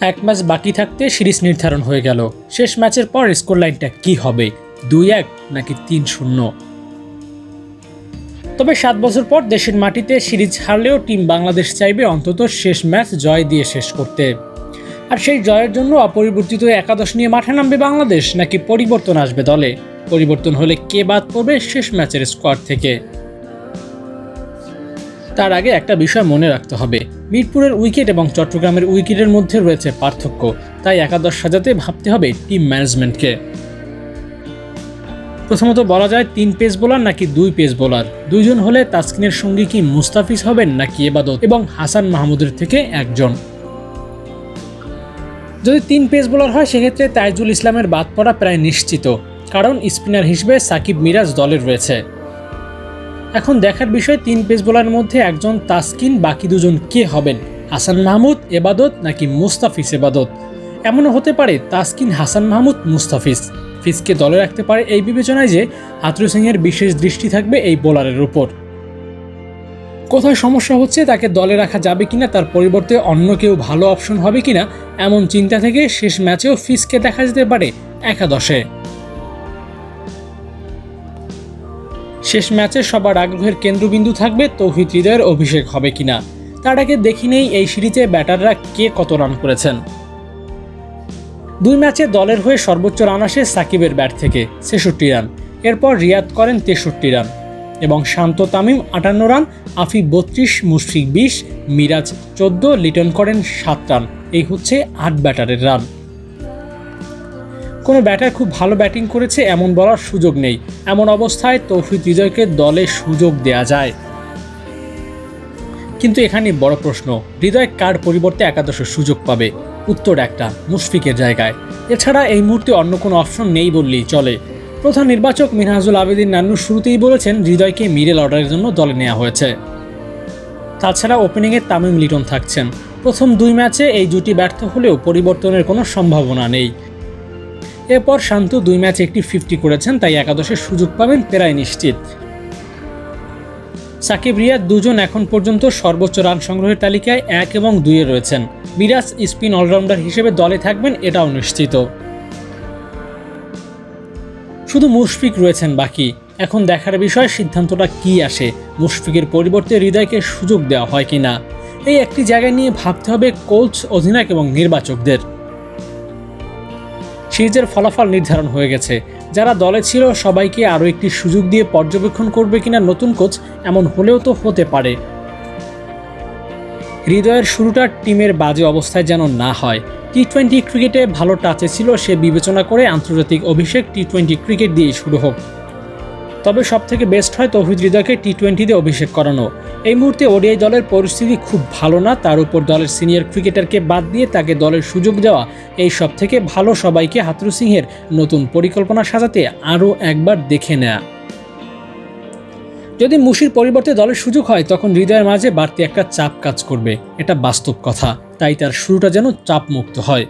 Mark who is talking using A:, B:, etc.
A: এক ম্যাচ বাকি থাকতে সিরিজ নির্ধারণ হয়ে গেল। শেষ ম্যাচের পর স্কোর লাইনটা কী হবে? দুই এক নাকি তিন শূন্য? তবে সাত বছর পর দেশের মাটিতে সিরিজ হারলেও টিম বাংলাদেশ চাইবে অন্তত শেষ ম্যাচ জয় দিয়ে শেষ করতে। আর সেই জয়ের জন্য অপরিবর্তিত একাদশ নিয়ে মাঠে নামবে বাংলাদেশ, নাকি পরিবর্তন আসবে দলে? পরিবর্তন হলে কে বাদ পড়বে শেষ ম্যাচের স্কোয়াড থেকে? তার আগে একটা বিষয় মনে রাখতে হবে। মিরপুরের উইকেট এবং চট্টগ্রামের উইকেটের মধ্যে রয়েছে পার্থক্য, তাই একাদশ সাজাতে ভাবতে হবে টিম ম্যানেজমেন্টকে। প্রথমত বলা যায়, তিন পেস বোলার নাকি দুই পেস বোলার? দুইজন হলে তাসকিনের সঙ্গে কি মুস্তাফিজ হবেন নাকি এবাদত? এবং হাসান মাহমুদের থেকে একজন। যদি তিন পেস বোলার হয়, সেক্ষেত্রে তাইজুল ইসলামের বাদ পড়া প্রায় নিশ্চিত, কারণ স্পিনার হিসেবে সাকিব মিরাজ দলে রয়েছে। এখন দেখার বিষয়, তিন পেস বোলারের মধ্যে একজন তাসকিন, বাকি দুজন কে হবেন? হাসান মাহমুদ, এবাদত নাকি মুস্তাফিজ এবাদত? এমনও হতে পারে তাসকিন, হাসান মাহমুদ, মুস্তাফিজ। ফিজকে দলে রাখতে পারে এই বিবেচনায় যে হাতরু সিংয়ের বিশেষ দৃষ্টি থাকবে এই বোলারের উপর। কোথায় সমস্যা হচ্ছে, তাকে দলে রাখা যাবে কিনা, তার পরিবর্তে অন্য কেউ ভালো অপশন হবে কিনা, এমন চিন্তা থেকে শেষ ম্যাচেও ফিজকে দেখা যেতে পারে একাদশে। শেষ ম্যাচে সবার আগ্রহের কেন্দ্রবিন্দু থাকবে তৌহিদ হৃদয়ের অভিষেক হবে কিনা? তার আগে দেখি নেই এই সিরিজে ব্যাটাররা কে কত রান করেছেন। দুই ম্যাচে দলের হয়ে সর্বোচ্চ রান আসে সাকিবের ব্যাট থেকে ছেষট্টি রান। এরপর রিয়াদ করেন তেষট্টি রান এবং শান্ত তামিম আটান্ন রান, আফিফ বত্রিশ, মুশফিক বিশ, মিরাজ চোদ্দ, লিটন করেন সাত রান। এই হচ্ছে আট ব্যাটারের রান। কোনো ব্যাটার খুব ভালো ব্যাটিং করেছে, এমন বলার সুযোগ নেই। এমন অবস্থায় তৌফিক হৃদয়কে দলে সুযোগ দেয়া যায়। কিন্তু এখানে বড় প্রশ্ন, হৃদয় কার পরিবর্তে একাদশের সুযোগ পাবে? উত্তর একটা, মুশফিকের জায়গায়। এছাড়া এই মুহূর্তে অন্য কোনো অপশন নেই বললেই চলে। প্রধান নির্বাচক মিনহাজুল আবেদিন নান্নু শুরুতেই বলেছেন, হৃদয়কে মিডল অর্ডারের জন্য দলে নেওয়া হয়েছে। তাছাড়া ওপেনিংয়ে তামিম লিটন থাকছেন। প্রথম দুই ম্যাচে এই জুটি ব্যর্থ হলেও পরিবর্তনের কোনো সম্ভাবনা নেই। এরপর শান্তু দুই ম্যাচে একটি ফিফটি করেছেন, তাই একাদশের সুযোগ পাবেন প্রায় নিশ্চিত। সাকিব রিয়াদ দুজন এখন পর্যন্ত সর্বোচ্চ রান সংগ্রহের তালিকায় এক এবং দুইয়ে রয়েছেন। বিরাজ স্পিন অলরাউন্ডার হিসেবে দলে থাকবেন, এটাও নিশ্চিত। শুধু মুশফিক রয়েছেন বাকি। এখন দেখার বিষয়, সিদ্ধান্তটা কি আসে, মুশফিকের পরিবর্তে হৃদয়কে সুযোগ দেওয়া হয় কিনা? এই একটি জায়গায় নিয়ে ভাবতে হবে কোচ, অধিনায়ক এবং নির্বাচকদের। সিরিজের ফলাফল নির্ধারণ হয়ে গেছে। যারা দলে ছিল, সবাইকে আরও একটি সুযোগ দিয়ে পর্যবেক্ষণ করবে কিনা নতুন কোচ এমন হলেও তো হতে পারে। হৃদয়ের শুরুটা টিমের বাজে অবস্থায় যেন না হয়। টি টোয়েন্টি ক্রিকেটে ভালো টাচে ছিল সে বিবেচনা করে আন্তর্জাতিক অভিষেক টি টোয়েন্টি ক্রিকেট দিয়েই শুরু হোক। তবে সব থেকে বেস্ট হয় তৌহিদ হৃদয়কে টি টোয়েন্টিতে অভিষেক করানো। এই মুহূর্তে ওডিআই দলের পরিস্থিতি খুব ভালো না। তার উপর দলের সিনিয়র ক্রিকেটারকে বাদ দিয়ে তাকে দলের সুযোগ দেওয়া এই সব থেকে ভালো সবাইকে হাতরু সিংহের নতুন পরিকল্পনা সাজাতে আরও একবার দেখে নেয়া। যদি মুশির পরিবর্তে দলের সুযোগ হয়, তখন হৃদয়ের মাঝে বাড়তি একটা চাপ কাজ করবে। এটা বাস্তব কথা। তাই তার শুরুটা যেন চাপমুক্ত হয়।